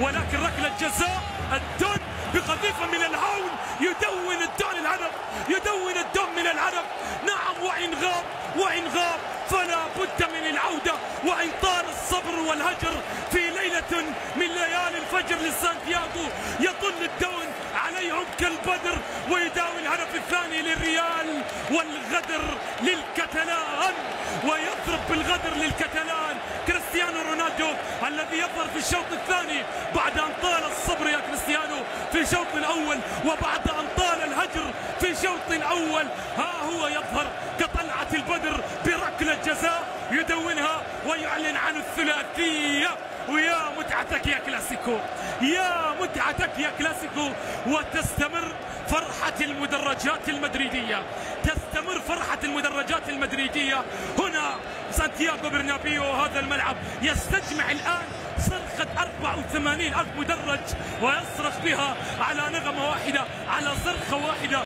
ولكن ركلة جزاء الدون بقذيفة من الهون يدون الدون الهدف. يدون الدون من الهدف. نعم وإن غاب وإن غاب فلا بد من العودة. وإن طال الصبر والهجر في ليلة من ليالي الفجر لسانتياغو يطل الدون عليهم كالبدر. ويداوي الهدف الثاني للريال والغدر للكتلان. ويضرب بالغدر للكتلان. الذي يظهر في الشوط الثاني بعد أن طال الصبر يا كريستيانو في الشوط الأول وبعد أن طال الهجر في الشوط الأول. ها هو يظهر كطلعة البدر بركلة جزاء يدونها ويعلن عن الثلاثية. ويا متعتك يا كلاسيكو يا متعتك يا كلاسيكو. وتستمر فرحة المدرجات المدريدية تستمر فرحة المدرجات المدريدية هنا سانتياغو برنابيو هذا الملعب يستجمع الآن صرخة 84 ألف مدرج ويصرخ بها على نغمة واحدة على صرخة واحدة.